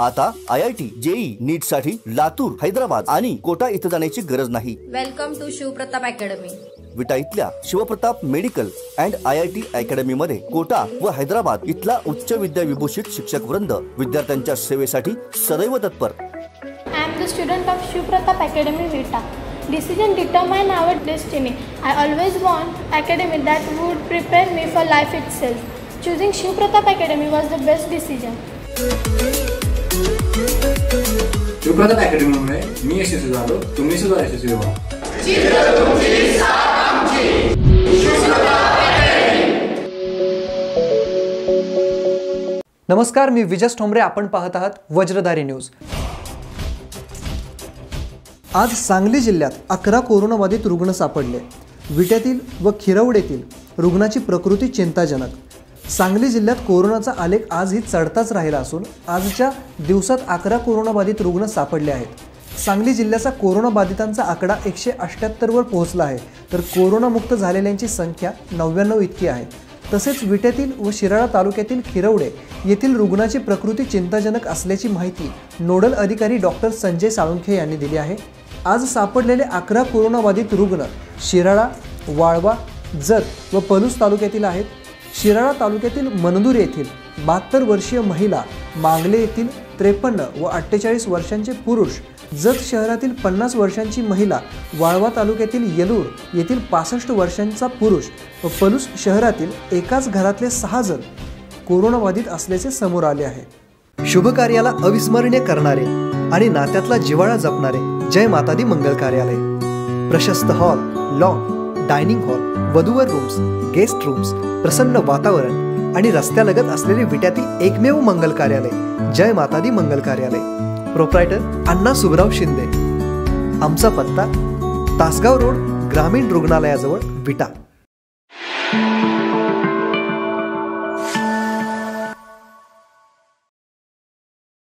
आता I I T JEE नीटसाठी लातूर हैदराबाद आणि कोटा इथं जाण्याची गरज नाही. Welcome to Shivpratap academy Vita इथल्या Shivpratap medical and I I T academy मध्ये कोटा व हैदराबाद इथला उच्च विद्या विभूषित शिक्षक वृंद विद्यार्थ्यांच्या सेवेसाठी सदैव तत्पर. I am the student of Shivpratap Academy Vita. Decision determine our destiny. I always want academy that would prepare me for life itself. Choosing Shivpratap Academy was the best decision. Shivpratap अकॅडमीमुळे मी यशस्वी झालो तुम्ही सुद्धा यशस्वी व्हा नमस्कार मी विजस ठोंबरे आपण पाहत आहात वज्रधारी न्यूज आज सांगली जिल्ह्यात अकरा कोरोनाबाधित रुग्ण सापडले. विट्यातील व खिरवडेतील रुग्णाची प्रकृती चिंताजनक. सांगली जिल्ह्यात कोरोनाचा आलेख आजही चढताच राहिला असून आजच्या दिवसात अकरा कोरोनाबाधित रुग्ण सापडले आहेत. सांगली जिल्ह्याचा कोरोनाबाधितांचा आकडा एकशे अठ्ठ्याहत्तरवर पोहोचला आहे. तर कोरोनामुक्त झालेल्यांची संख्या नव्याण्णव इतकी आहे. तसेच विट्यातील व शिराळा तालुक्यातील खिरवडे येथील रुग्णाची प्रकृती चिंताजनक असल्याची माहिती नोडल अधिकारी डॉक्टर संजय साळुंखे यांनी दिली आहे. आज सापडलेले अकरा कोरोनाबाधित रुग्ण शिराळा वाळवा जत व पलूस तालुक्यातील आहेत. शिराळा तालुक्यातील मनदूर येथील बहात्तर वर्षीय महिला मांगले येथील त्रेपन्न व अठ्ठेचाळीस वर्षांचे पुरुष जत शहरातील पन्नास वर्षांची महिला वाळवा तालुक्यातील येलूर येथील पासष्ट वर्षांचा पुरुष व पलूस शहरातील एकाच घरातले सहा जण कोरोनाबाधित असल्याचे समोर आले आहे. शुभ कार्याला अविस्मरणीय करणारे आणि नात्यातला जिव्हाळा जपणारे जय मातादी मंगल कार्यालय. प्रशस्त हॉल लॉन डायनिंग हॉल वधूवर रूम्स गेस्ट रूम्स प्रसन्न वातावरण आणि रस्त्यालगत असलेले विट्यातील एकमेव मंगल कार्यालय जय मातादी मंगल कार्यालय. प्रोप्रायटर अण्णा सुबराव शिंदे. आमचा पत्ता तासगाव रोड ग्रामीण रुग्णालयाजवळ विटा.